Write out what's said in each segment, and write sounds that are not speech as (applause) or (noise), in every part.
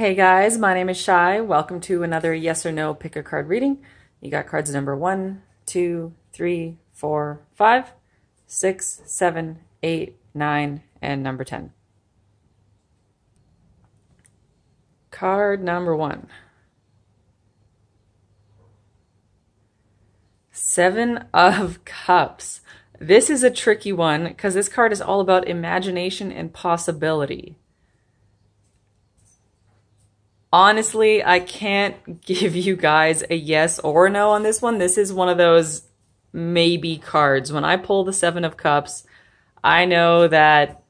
Hey guys, my name is Shai. Welcome to another yes or no pick a card reading. You got cards number one, two, three, four, five, six, seven, eight, nine, and number 10. Card number one. Seven of Cups. This is a tricky one because this card is all about imagination and possibility. Honestly, I can't (laughs) give you guys a yes or no on this one. This is one of those maybe cards. When I pull the Seven of Cups, I know that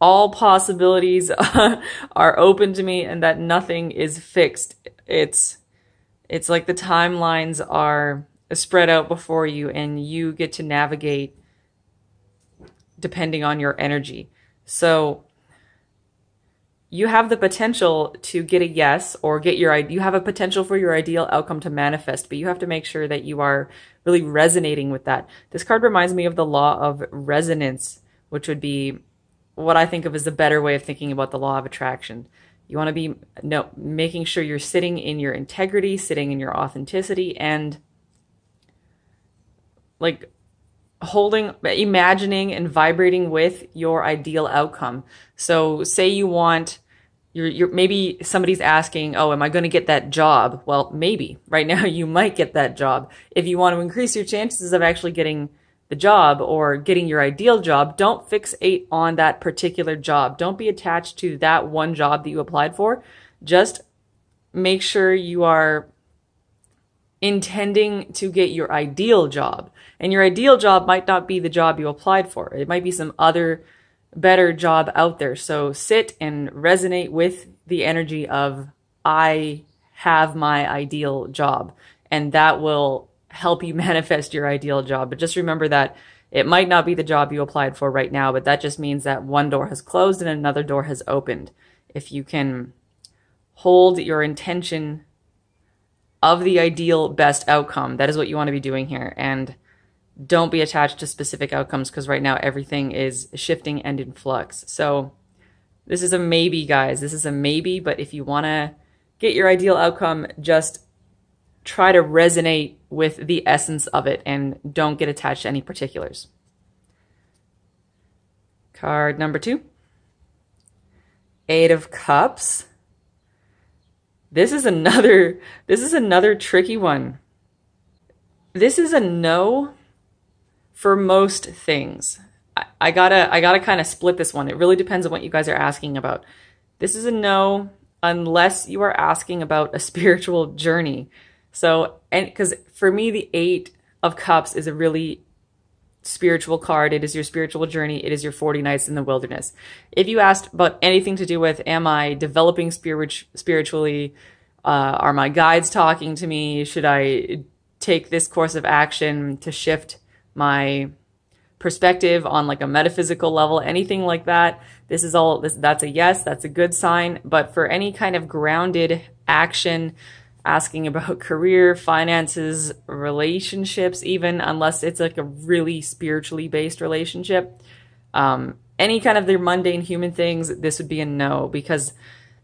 all possibilities (laughs) are open to me and that nothing is fixed. It's it's like the timelines are spread out before you and you get to navigate depending on your energy. So you have the potential to get a yes or get your you have a potential for your ideal outcome to manifest but you have to make sure that you are really resonating with that. This card reminds me of the law of resonance which would be what i think of as a better way of thinking about the law of attraction. You want to be no making sure you're sitting in your integrity sitting in your authenticity and like holding imagining and vibrating with your ideal outcome. So say you want you're, you're maybe somebody's asking oh am i going to get that job? Well maybe. Right (laughs) now you might get that job. If you want to increase your chances of actually getting the job or getting your ideal job don't fixate on that particular job. Don't be attached to that one job that you applied for. Just make sure you are intending to get your ideal job. And your ideal job might not be the job you applied for. It might be some other better job out there. So sit and resonate with the energy of I have my ideal job. And that will help you (laughs) manifest your ideal job. But just remember that it might not be the job you applied for right now, but that just means that one door has closed and another door has opened. If you can hold your intention of the ideal best outcome. That is what you want to be doing here. And don't be attached to specific outcomes because right now everything is shifting and in flux. So this is a maybe, guys. This is a maybe, but if you want to get your ideal outcome, just try to resonate with the essence of it and don't get attached to any particulars. Card number two. Eight of Cups. This is another this is another tricky one. This is a no for most things. I, I gotta I gotta kind of split this one. It really depends on what you guys are asking about. This is a no unless you are asking about a (laughs) spiritual journey. So and because for me the eight of cups is a really spiritual card. It is your spiritual journey. It is your 40 nights in the wilderness. If you asked about anything to do with, am I developing spirit, spiritually? Uh, are my guides talking to me? Should I take this course of action to shift my perspective on like a metaphysical level? Anything like that? This is all, this, that's a yes. That's a good sign. But for any kind of grounded action, asking about career, finances, relationships, even unless it's like a really spiritually based relationship. Um, any kind of their mundane human things, this would be a no because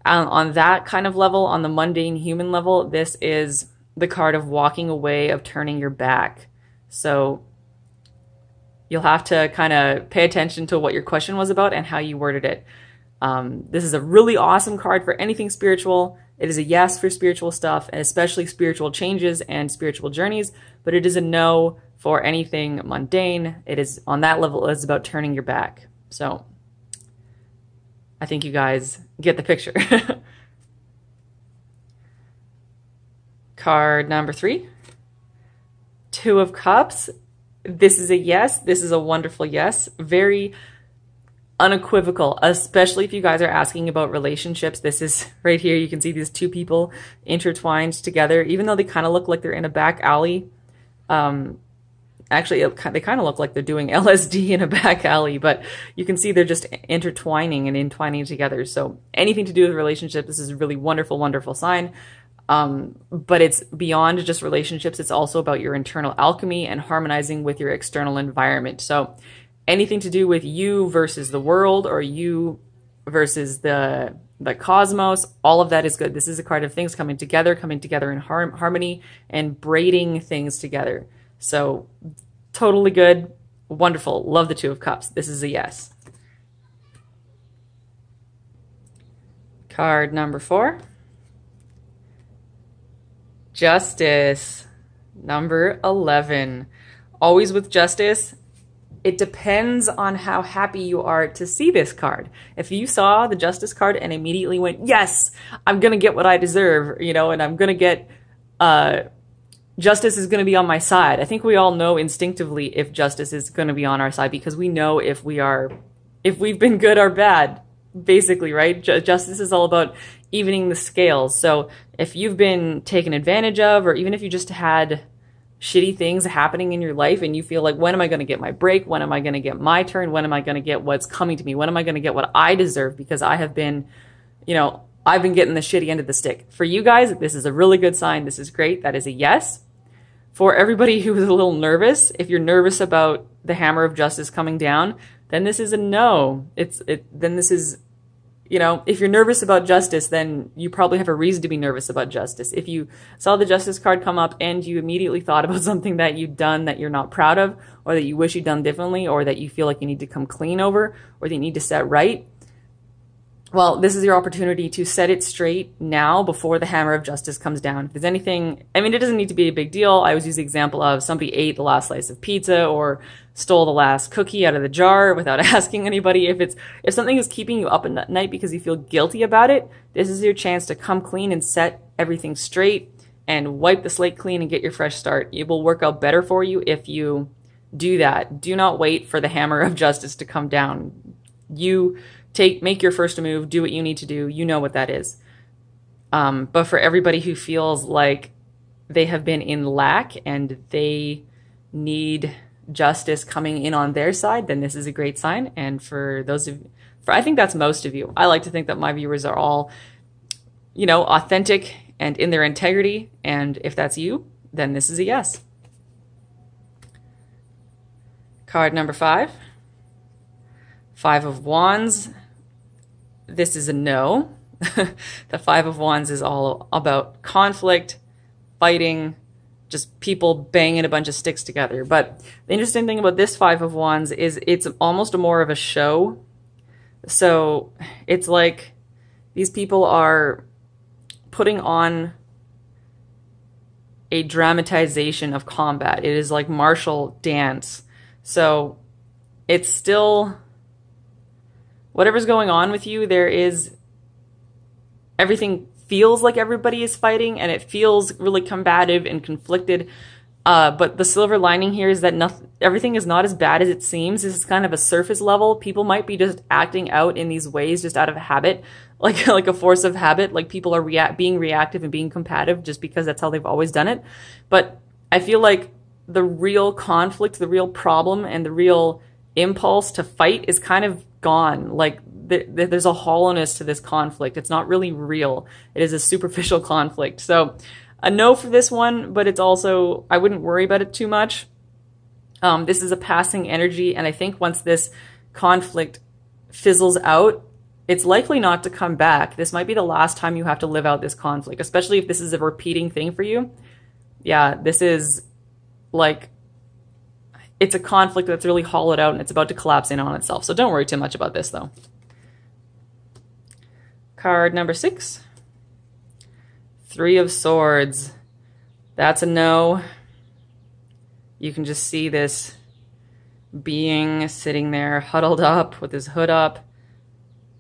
on, on that kind of level, on the mundane human level, this is the card of walking away, of turning your back. So you'll have to kind of pay attention to what your question was about and how you worded it. Um, this is a really awesome card for anything spiritual. It is a yes for spiritual stuff, and especially spiritual changes and spiritual journeys, but it is a no for anything mundane. It is on that level, it's about turning your back. So I think you guys get the picture. (laughs) Card number three Two of Cups. This is a yes. This is a wonderful yes. Very unequivocal, especially if you guys are asking about relationships. This is (laughs) right here. You can see these two people intertwined together, even though they kind of look like they're in a back alley. Um, actually, it, they kind of look like they're doing (laughs) LSD in a back alley, but you can see they're just intertwining and entwining together. So anything to do with relationships, this is a really wonderful, wonderful sign. Um, but it's beyond just relationships. It's also about your internal alchemy and harmonizing with your external environment. So anything to do with you versus the world or you versus the the cosmos. All of that is good. This is a card of things coming together, coming together in har- harmony, and braiding things together. So totally good, wonderful. Love the Two of Cups. This is a yes. Card number four. Justice. Number 11. Always with justice, it depends on how happy you are to see this card. If you saw the justice card and immediately went, yes, I'm going to get what I deserve, you know, and I'm going to get, uh, justice is going to be on my side. I think we all know instinctively if justice is going to be on our side because we know if we are, if we've been good or bad, basically, right? Justice is all about evening the scales. So if you've been taken advantage of, or even if you just had shitty things happening in your life and you feel like, when am I going to get my break? When am I going to get my turn? When am I going to get what's coming to me? When am I going to get what I deserve? Because I have been, you know, I've been getting the shitty end of the stick. For you guys, this is a really good sign. This is great. That is a yes. For everybody (laughs) who is a little nervous, if you're nervous about the hammer of justice coming down, then this is a no. It's it then this is you know, if you're nervous about justice, then you probably have a reason to be nervous about justice. If you saw the justice card come up and you immediately thought about (laughs) something that you'd done that you're not proud of, or that you wish you'd done differently, or that you feel like you need to come clean over, or that you need to set right, well, this is your opportunity to set it straight now before the hammer of justice comes down. If there's anything, I mean, it doesn't need to be a big deal. I always use the example of somebody ate the last slice of pizza or stole the last cookie out of the jar without (laughs) asking anybody. If it's, if something is keeping you up at night because you feel guilty about it, this is your chance to come clean and set everything straight and wipe the slate clean and get your fresh start. It will work out better for you if you do that. Do not wait for the hammer of justice to come down. You, take make your first move, do what you need to do. You know what that is. Um, but for everybody who feels like they have been in lack and they need justice coming in on their side, then this is a great sign. And for those of for I think that's most of you. I like to think that my viewers are all, you know, authentic and in their integrity. And if that's you, then this is a yes. Card number five. Five of Wands this is a no. (laughs) the Five of Wands is all about conflict, fighting, just people banging a bunch of sticks together. But the interesting thing about this Five of Wands is it's almost more of a show. So it's like these people are putting on a dramatization of combat. It is like martial dance. So it's still whatever's going on with you, there is everything feels like everybody is fighting and it feels really combative and conflicted. Uh, but the silver lining here is that nothing, everything is not as bad as it seems. This is kind of a surface level. People might be just acting out in these ways just out of habit, (laughs) like like a force of habit. Like people are react being reactive and being combative just because that's how they've always done it. But I feel like the real conflict, the real problem, and the real impulse to fight is kind of gone. Like th- th- there's a hollowness to this conflict. It's not really real. It is a superficial (laughs) conflict. So a no for this one, but it's also I wouldn't worry about it too much. Um, this is a passing energy, and I think once this conflict fizzles out, it's likely not to come back. This might be the last time you have to live out this conflict, especially if this is a repeating thing for you. Yeah, this is like it's a conflict that's really hollowed out and it's about to collapse in on itself. So don't worry too much about this though. Card number six. Three of Swords. That's a no. You can just see this being sitting there huddled up with his hood up,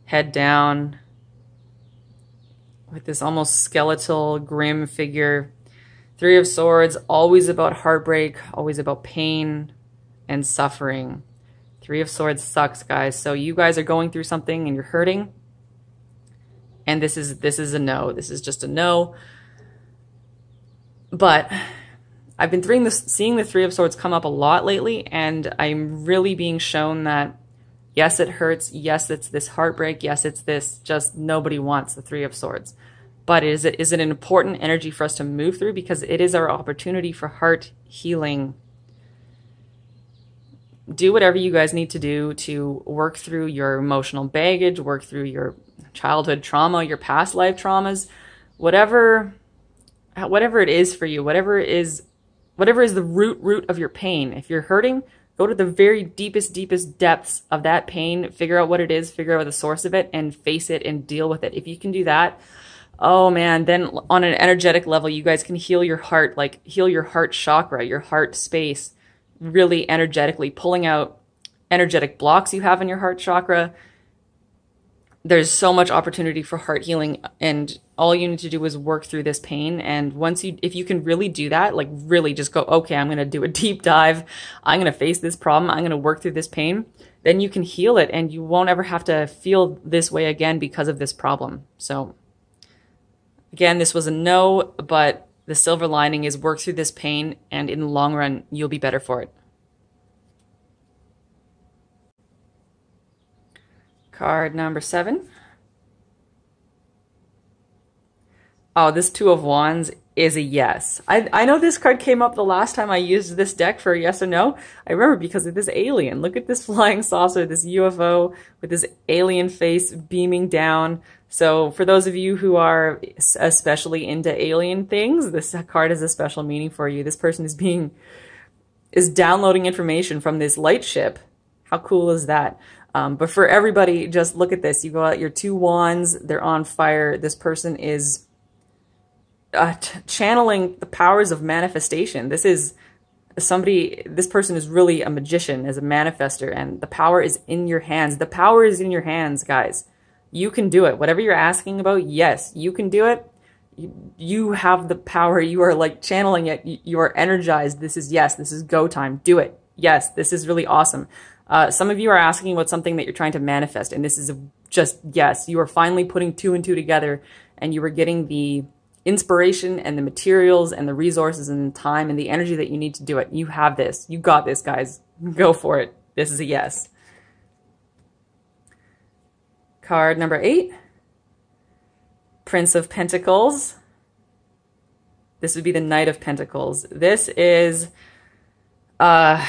head down, with this almost skeletal, grim figure. Three of Swords, always about heartbreak, always about pain, and suffering. Three of Swords sucks, guys. So you guys are going through something and you're hurting. And this is this is a no. This is just a no. But I've been seeing, the Three of Swords come up a lot lately, and I'm really being shown that yes, it hurts. Yes, it's this heartbreak. Yes, it's this just nobody wants the Three of Swords. But is it is it an important energy for us to move through because it is our opportunity for heart healing do whatever you guys need to do to work through your emotional baggage, work through your childhood trauma, your past life traumas, whatever whatever it is for you, whatever is whatever is the root root of your pain. If you're hurting, go to the very deepest deepest depths of that pain, figure out what it is, figure out the source of it and face it and deal with it. If you can do that, oh man, then on an energetic level, you guys can heal your heart, like heal your heart chakra, your heart space, really energetically, pulling out energetic blocks you have in your heart chakra. There's so much opportunity for heart healing, and all you need to do is work through this pain. And once you, if you can really do that, like really just go, okay, I'm going to do a deep dive. I'm going to face this problem. I'm going to work through this pain. Then you can heal it and you won't ever have to feel this way again because of this problem. So Again, this was a no, but the silver lining is work through this pain, and in the long run, you'll be better for it. Card number seven. Oh, this Two of Wands is a yes. I, I know this card came up the last time I used this deck for yes or no. I remember because of this alien. Look at this (laughs) flying saucer, this UFO with this alien face beaming down. So for those of you who are especially into alien things, this card has a special meaning for you. This person is being, is downloading information from this light ship. How cool is that? Um, but for everybody, just look at this. You go out your two wands, they're on fire. This person is uh, channeling the powers of manifestation. This is somebody, this person is really a magician, is a manifester, and the power is in your hands. The power is in your hands, guys. You can do it. Whatever you're asking about, yes, you can do it. You have the power. You are like channeling it. You are energized. This is yes, this is go time. Do it. Yes, this is really awesome. Uh, some of you are asking about something that you're trying to manifest, and this is just yes, you are finally putting two and two together, and you are getting the inspiration and the materials and the resources and the time and the energy that you need to do it. You have this. You got this, guys. Go for it. This is a yes. Card number eight, Prince of Pentacles. This would be the Knight of Pentacles. This is, uh,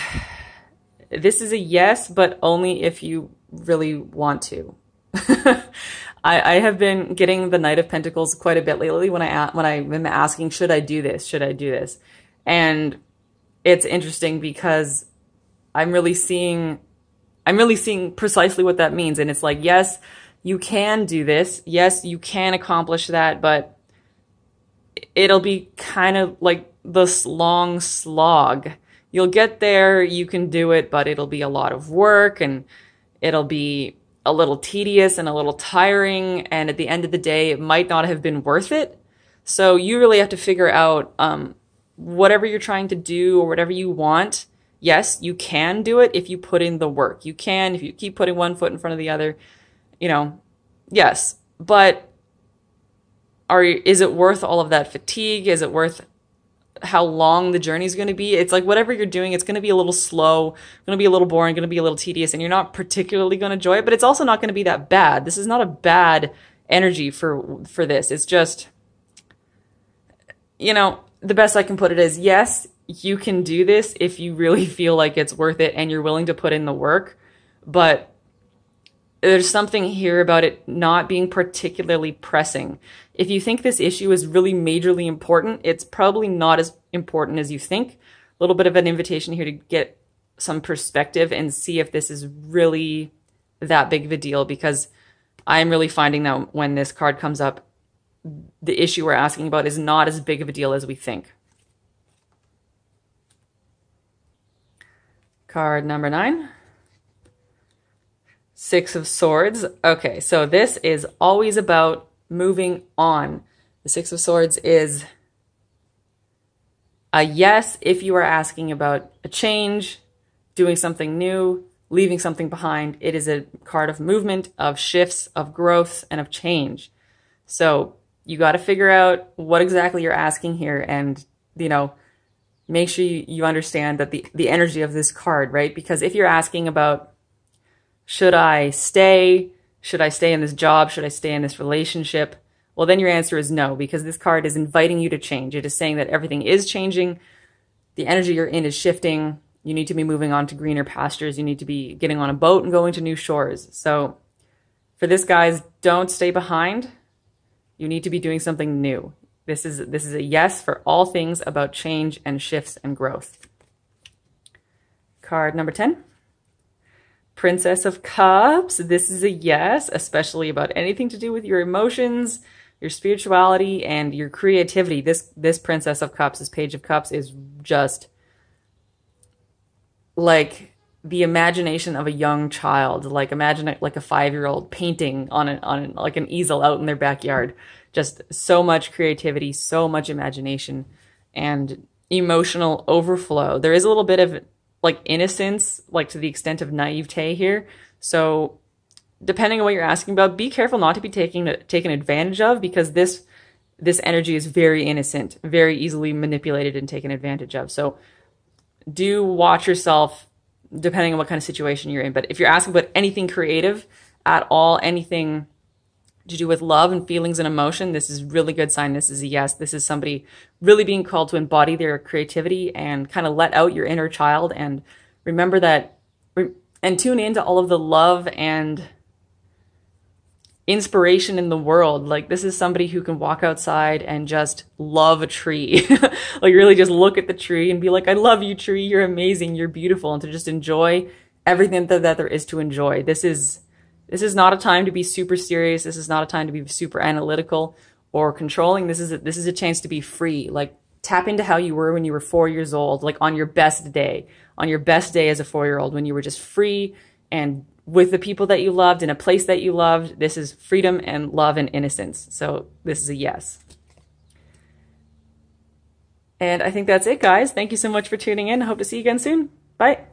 this is a yes, but only if you really want to. (laughs) I, I have been getting the Knight of Pentacles quite a bit lately when I when I'm asking, should I do this? Should I do this? And it's interesting because I'm really seeing, I'm really seeing precisely what that means. And it's like, yes, you can do this. Yes, you can accomplish that, but it'll be kind of like this long slog. You'll get there, you can do it, but it'll be a lot of work and it'll be a little tedious and a little tiring. And at the end of the day, it might not have been worth it. So you really have to figure out um, whatever you're trying to do or whatever you want. Yes, you can do it if you put in the work. You can if you keep putting one foot in front of the other you know, yes, but are is it worth all of that fatigue? Is it worth how long the journey is going to be? It's like whatever you're doing, it's going to be a little slow, going to be a little boring, going to be a little tedious, and you're not particularly going to enjoy it. But it's also not going to be that bad. This is not a bad energy for for this. It's just, you know, the best I can put it is yes, you can do this if you really (laughs) feel like it's worth it and you're willing to put in the work. But there's something here about it not being particularly pressing. If you think this issue is really majorly important, it's probably not as important as you think. A little bit of an invitation here to get some perspective and see if this is really that big of a deal because I'm really finding that when this card comes up, the issue we're asking about is not as big of a deal as we think. Card number nine. Six of Swords. Okay, so this is always about moving on. The Six of Swords is a yes if you are asking about a change, doing something new, leaving something behind. It is a card of movement, of shifts, of growth, and of change. So you got to figure out what exactly you're asking here and, you know, make sure you understand that the, the energy of this card, right? Because if you're asking about should I stay? Should I stay in this job? Should I stay in this relationship? Well, then your answer is no, because this card is inviting you to change. It is saying that everything is changing. The energy you're in is shifting. You need to be moving on to greener pastures. You need to be getting on a boat and going to new shores. So for this guys, don't stay behind. You need to be doing something new. This is this is a yes for all things about change and shifts and growth. Card number 10. Princess of Cups. This is a yes, especially about anything to do with your emotions, your spirituality, and your creativity. This this Princess of Cups, this Page of Cups, is just like the imagination of a young child. Like imagine it like a five year old painting on an on like an easel out in their backyard. Just so much creativity, so much imagination, and emotional overflow. There is a little bit of like innocence, like to the extent of naivete here. So depending on what you're asking about, be careful not to be taking taken advantage of because this this energy is very innocent, very easily manipulated and taken advantage of. So do watch yourself depending on what kind of situation you're in. But if you're asking about anything creative at all, anything to do with love and feelings and emotion, this is really good sign. This is a yes. This is somebody really being called to embody their creativity and kind of let out your inner child and remember that and tune into all of the love and inspiration in the world. Like this is somebody who can walk outside and just love a tree. (laughs) like really just look at the tree and be like, I love you tree. You're amazing. You're beautiful. And to just enjoy everything that, that there is to enjoy. This is this is not a time to be super serious. This is not a time to be super analytical or controlling. This is a, this is a chance to be free. Like tap into how you were when you were four years old, like on your best day, on your best day as a four year old, when you were just free and with the people that you loved in a place that you loved. This is freedom and love and innocence. So this is a yes. And I think that's it, guys. Thank you so much for tuning in. I hope to see you again soon. Bye.